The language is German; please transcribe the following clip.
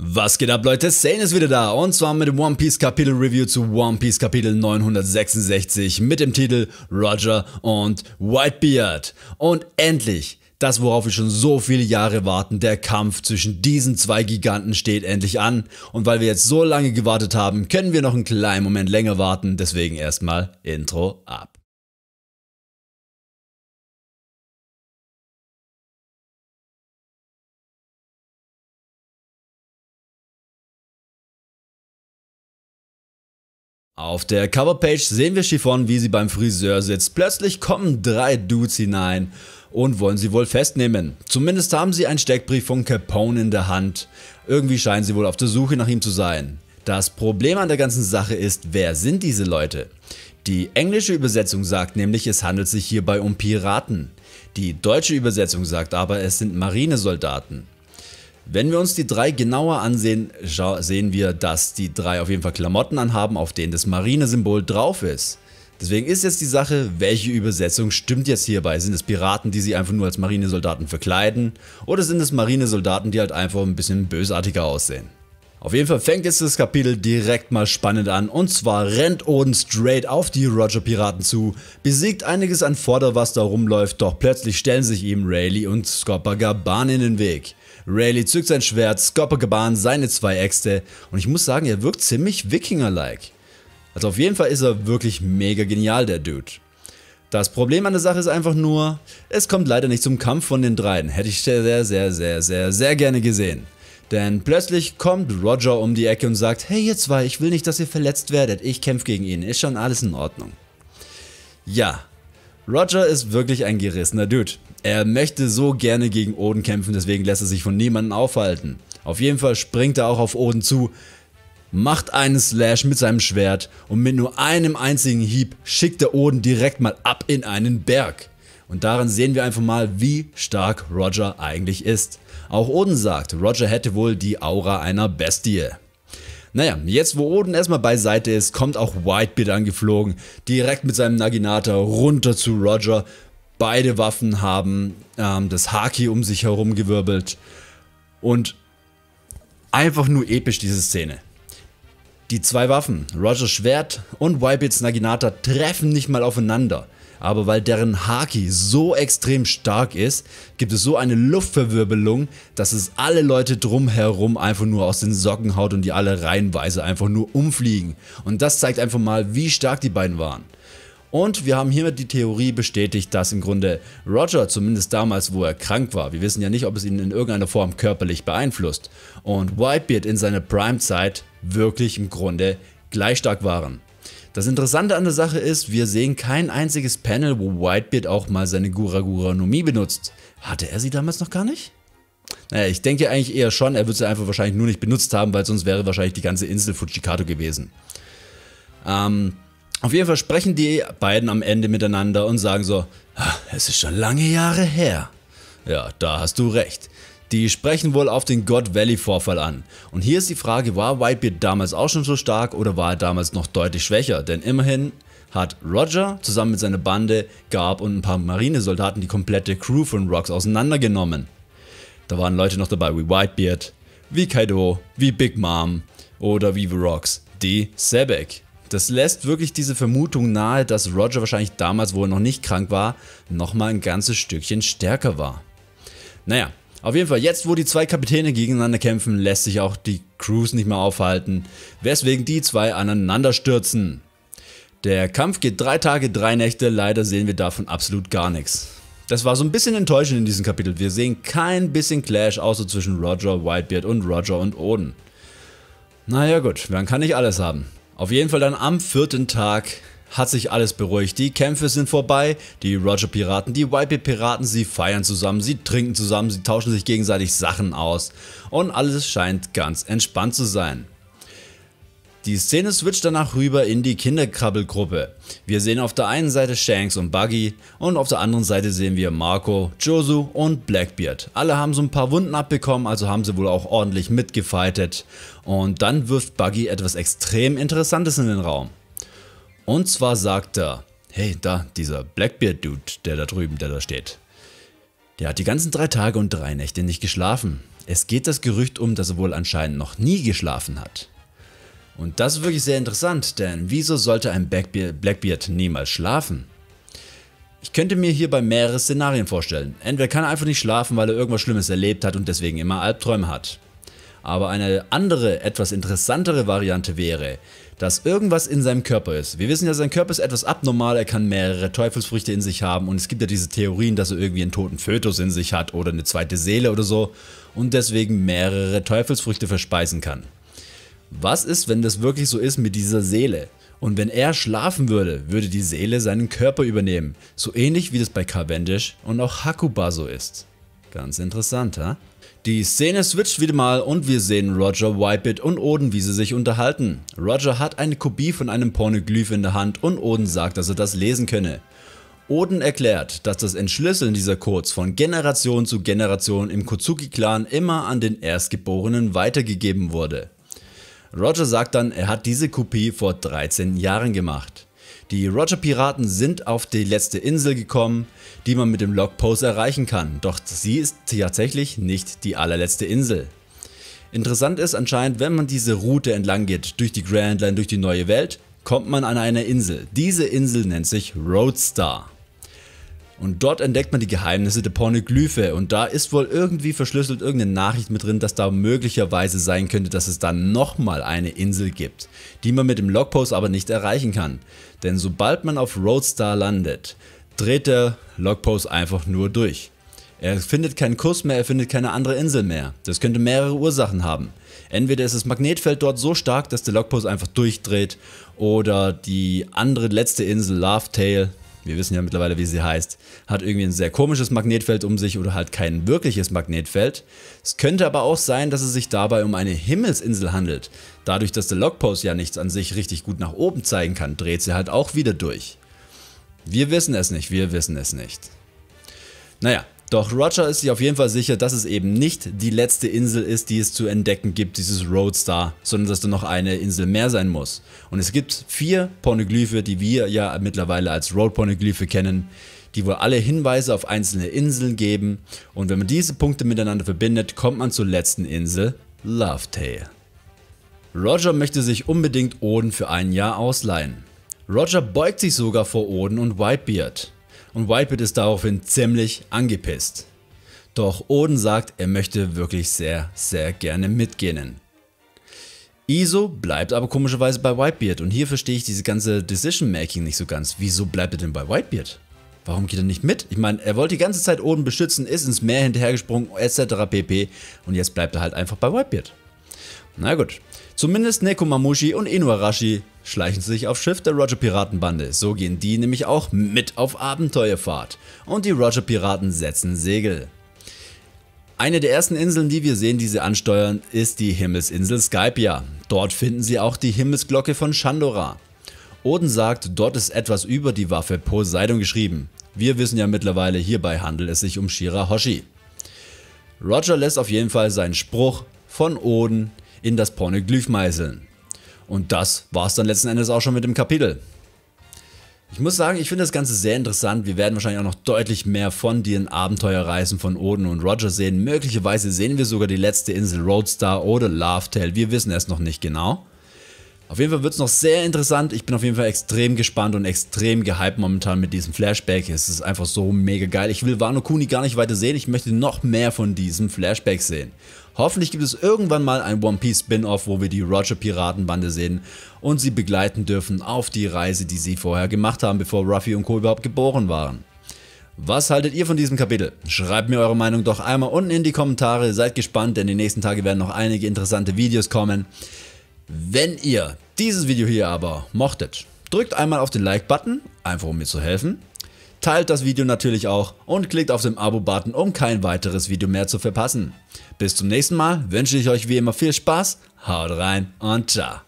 Was geht ab Leute, Sane ist wieder da und zwar mit dem One Piece Kapitel Review zu One Piece Kapitel 966 mit dem Titel Roger und Whitebeard. Und endlich, das worauf wir schon so viele Jahre warten, der Kampf zwischen diesen zwei Giganten steht endlich an und weil wir jetzt so lange gewartet haben, können wir noch einen kleinen Moment länger warten, deswegen erstmal Intro ab. Auf der Coverpage sehen wir Chiffon, wie sie beim Friseur sitzt. Plötzlich kommen drei Dudes hinein und wollen sie wohl festnehmen. Zumindest haben sie einen Steckbrief von Capone in der Hand. Irgendwie scheinen sie wohl auf der Suche nach ihm zu sein. Das Problem an der ganzen Sache ist, wer sind diese Leute? Die englische Übersetzung sagt nämlich, es handelt sich hierbei um Piraten. Die deutsche Übersetzung sagt aber, es sind Marinesoldaten. Wenn wir uns die drei genauer ansehen, sehen wir, dass die drei auf jeden Fall Klamotten anhaben, auf denen das Marinesymbol drauf ist. Deswegen ist jetzt die Sache, welche Übersetzung stimmt jetzt hierbei? Sind es Piraten, die sie einfach nur als Marinesoldaten verkleiden? Oder sind es Marinesoldaten, die halt einfach ein bisschen bösartiger aussehen? Auf jeden Fall fängt jetzt das Kapitel direkt mal spannend an und zwar rennt Oden straight auf die Roger Piraten zu, besiegt einiges an Vorder was da rumläuft, doch plötzlich stellen sich ihm Rayleigh und Scopper Gaban in den Weg. Rayleigh zückt sein Schwert, Skoppergeban seine zwei Äxte und ich muss sagen, er wirkt ziemlich Wikinger-like. Also auf jeden Fall ist er wirklich mega genial, der Dude. Das Problem an der Sache ist einfach nur, es kommt leider nicht zum Kampf von den dreien. Hätte ich sehr, sehr, sehr, sehr, sehr, sehr gerne gesehen. Denn plötzlich kommt Roger um die Ecke und sagt, hey ihr zwei, ich will nicht, dass ihr verletzt werdet, ich kämpfe gegen ihn, ist schon alles in Ordnung. Ja, Roger ist wirklich ein gerissener Dude. Er möchte so gerne gegen Oden kämpfen, deswegen lässt er sich von niemandem aufhalten. Auf jeden Fall springt er auch auf Oden zu, macht einen Slash mit seinem Schwert und mit nur einem einzigen Hieb schickt der Oden direkt mal ab in einen Berg. Und daran sehen wir einfach mal, wie stark Roger eigentlich ist. Auch Oden sagt, Roger hätte wohl die Aura einer Bestie. Naja, jetzt wo Oden erstmal beiseite ist, kommt auch Whitebeard angeflogen, direkt mit seinem Naginata runter zu Roger. Beide Waffen haben ähm, das Haki um sich herum gewirbelt und einfach nur episch diese Szene. Die zwei Waffen, Rogers Schwert und Whitebeards Naginata, treffen nicht mal aufeinander aber weil deren Haki so extrem stark ist, gibt es so eine Luftverwirbelung, dass es alle Leute drumherum einfach nur aus den Socken haut und die alle reihenweise einfach nur umfliegen. Und das zeigt einfach mal, wie stark die beiden waren. Und wir haben hiermit die Theorie bestätigt, dass im Grunde Roger, zumindest damals, wo er krank war, wir wissen ja nicht, ob es ihn in irgendeiner Form körperlich beeinflusst, und Whitebeard in seiner Prime-Zeit wirklich im Grunde gleich stark waren. Das Interessante an der Sache ist, wir sehen kein einziges Panel, wo Whitebeard auch mal seine Gura Nomie benutzt. Hatte er sie damals noch gar nicht? Naja, ich denke eigentlich eher schon, er wird sie einfach wahrscheinlich nur nicht benutzt haben, weil sonst wäre wahrscheinlich die ganze Insel Fujikato gewesen. Ähm, auf jeden Fall sprechen die beiden am Ende miteinander und sagen so, ah, es ist schon lange Jahre her. Ja, da hast du recht. Die sprechen wohl auf den God Valley Vorfall an. Und hier ist die Frage, war Whitebeard damals auch schon so stark oder war er damals noch deutlich schwächer? Denn immerhin hat Roger zusammen mit seiner Bande, Garb und ein paar Marinesoldaten die komplette Crew von Rocks auseinandergenommen. Da waren Leute noch dabei wie Whitebeard, wie Kaido, wie Big Mom oder wie The Rocks, die Sebek. Das lässt wirklich diese Vermutung nahe, dass Roger wahrscheinlich damals, wo er noch nicht krank war, nochmal ein ganzes Stückchen stärker war. Naja, auf jeden Fall, jetzt wo die zwei Kapitäne gegeneinander kämpfen, lässt sich auch die Crews nicht mehr aufhalten, weswegen die zwei aneinander stürzen. Der Kampf geht drei Tage, drei Nächte, leider sehen wir davon absolut gar nichts. Das war so ein bisschen enttäuschend in diesem Kapitel, wir sehen kein bisschen Clash außer zwischen Roger, Whitebeard und Roger und Oden. Naja gut, man kann nicht alles haben. Auf jeden Fall dann am vierten Tag hat sich alles beruhigt. Die Kämpfe sind vorbei, die Roger Piraten, die Whitebeard Piraten, sie feiern zusammen, sie trinken zusammen, sie tauschen sich gegenseitig Sachen aus und alles scheint ganz entspannt zu sein. Die Szene switcht danach rüber in die Kinderkrabbelgruppe. Wir sehen auf der einen Seite Shanks und Buggy und auf der anderen Seite sehen wir Marco, Josu und Blackbeard. Alle haben so ein paar Wunden abbekommen, also haben sie wohl auch ordentlich mitgefightet. Und dann wirft Buggy etwas extrem Interessantes in den Raum. Und zwar sagt er, hey, da, dieser Blackbeard-Dude, der da drüben, der da steht. Der hat die ganzen drei Tage und drei Nächte nicht geschlafen. Es geht das Gerücht um, dass er wohl anscheinend noch nie geschlafen hat. Und das ist wirklich sehr interessant, denn wieso sollte ein Blackbeard niemals schlafen? Ich könnte mir hierbei mehrere Szenarien vorstellen. Entweder kann er einfach nicht schlafen, weil er irgendwas Schlimmes erlebt hat und deswegen immer Albträume hat. Aber eine andere, etwas interessantere Variante wäre, dass irgendwas in seinem Körper ist. Wir wissen ja, sein Körper ist etwas abnormal, er kann mehrere Teufelsfrüchte in sich haben und es gibt ja diese Theorien, dass er irgendwie einen toten Fötus in sich hat oder eine zweite Seele oder so und deswegen mehrere Teufelsfrüchte verspeisen kann. Was ist, wenn das wirklich so ist mit dieser Seele? Und wenn er schlafen würde, würde die Seele seinen Körper übernehmen. So ähnlich wie das bei Cavendish und auch Hakuba so ist. Ganz interessant, ha? Die Szene switcht wieder mal und wir sehen Roger, Whitebit und Oden, wie sie sich unterhalten. Roger hat eine Kopie von einem Pornoglyph in der Hand und Oden sagt, dass er das lesen könne. Oden erklärt, dass das Entschlüsseln dieser Codes von Generation zu Generation im Kozuki-Clan immer an den Erstgeborenen weitergegeben wurde. Roger sagt dann, er hat diese Kopie vor 13 Jahren gemacht. Die Roger Piraten sind auf die letzte Insel gekommen, die man mit dem Logpost erreichen kann, doch sie ist tatsächlich nicht die allerletzte Insel. Interessant ist anscheinend, wenn man diese Route entlang geht, durch die Grand Line, durch die neue Welt, kommt man an eine Insel. Diese Insel nennt sich Roadstar. Und dort entdeckt man die Geheimnisse der Pornoglyphe und da ist wohl irgendwie verschlüsselt irgendeine Nachricht mit drin, dass da möglicherweise sein könnte, dass es dann nochmal eine Insel gibt, die man mit dem Logpost aber nicht erreichen kann. Denn sobald man auf Roadstar landet, dreht der Logpost einfach nur durch. Er findet keinen Kurs mehr, er findet keine andere Insel mehr. Das könnte mehrere Ursachen haben. Entweder ist das Magnetfeld dort so stark, dass der Logpost einfach durchdreht oder die andere letzte Insel, Lovetail, wir wissen ja mittlerweile, wie sie heißt, hat irgendwie ein sehr komisches Magnetfeld um sich oder halt kein wirkliches Magnetfeld. Es könnte aber auch sein, dass es sich dabei um eine Himmelsinsel handelt. Dadurch, dass der Logpost ja nichts an sich richtig gut nach oben zeigen kann, dreht sie halt auch wieder durch. Wir wissen es nicht, wir wissen es nicht. Naja, doch Roger ist sich auf jeden Fall sicher, dass es eben nicht die letzte Insel ist, die es zu entdecken gibt, dieses Roadstar, sondern dass da noch eine Insel mehr sein muss. Und es gibt vier Pornoglyphe, die wir ja mittlerweile als Road Pornoglyphe kennen, die wohl alle Hinweise auf einzelne Inseln geben. Und wenn man diese Punkte miteinander verbindet, kommt man zur letzten Insel, Lovetail. Roger möchte sich unbedingt Oden für ein Jahr ausleihen. Roger beugt sich sogar vor Oden und Whitebeard und Whitebeard ist daraufhin ziemlich angepisst. Doch Oden sagt, er möchte wirklich sehr, sehr gerne mitgehen. Iso bleibt aber komischerweise bei Whitebeard und hier verstehe ich diese ganze Decision Making nicht so ganz. Wieso bleibt er denn bei Whitebeard? Warum geht er nicht mit? Ich meine, er wollte die ganze Zeit Oden beschützen, ist ins Meer hinterhergesprungen etc. pp. Und jetzt bleibt er halt einfach bei Whitebeard. Na gut. Zumindest Nekomamushi und Inuarashi schleichen sich aufs Schiff der Roger Piratenbande, so gehen die nämlich auch mit auf Abenteuerfahrt und die Roger Piraten setzen Segel. Eine der ersten Inseln, die wir sehen, die sie ansteuern, ist die Himmelsinsel Skypia. Dort finden sie auch die Himmelsglocke von Shandora. Oden sagt, dort ist etwas über die Waffe Poseidon geschrieben. Wir wissen ja mittlerweile, hierbei handelt es sich um Shirahoshi. Roger lässt auf jeden Fall seinen Spruch von Oden in das Pornoglyph meißeln. Und das war es dann letzten Endes auch schon mit dem Kapitel. Ich muss sagen, ich finde das Ganze sehr interessant. Wir werden wahrscheinlich auch noch deutlich mehr von den Abenteuerreisen von Oden und Roger sehen. Möglicherweise sehen wir sogar die letzte Insel Roadstar oder Lovetail. Wir wissen es noch nicht genau. Auf jeden Fall wird es noch sehr interessant. Ich bin auf jeden Fall extrem gespannt und extrem gehypt momentan mit diesem Flashback. Es ist einfach so mega geil. Ich will Wano Kuni gar nicht weiter sehen. Ich möchte noch mehr von diesem Flashback sehen. Hoffentlich gibt es irgendwann mal ein One Piece Spin-Off, wo wir die Roger Piratenbande sehen und sie begleiten dürfen auf die Reise, die sie vorher gemacht haben, bevor Ruffy und Co. überhaupt geboren waren. Was haltet ihr von diesem Kapitel? Schreibt mir eure Meinung doch einmal unten in die Kommentare. Seid gespannt, denn die nächsten Tage werden noch einige interessante Videos kommen. Wenn ihr dieses Video hier aber mochtet, drückt einmal auf den Like-Button, einfach um mir zu helfen. Teilt das Video natürlich auch und klickt auf den Abo-Button, um kein weiteres Video mehr zu verpassen. Bis zum nächsten Mal wünsche ich euch wie immer viel Spaß, haut rein und ciao.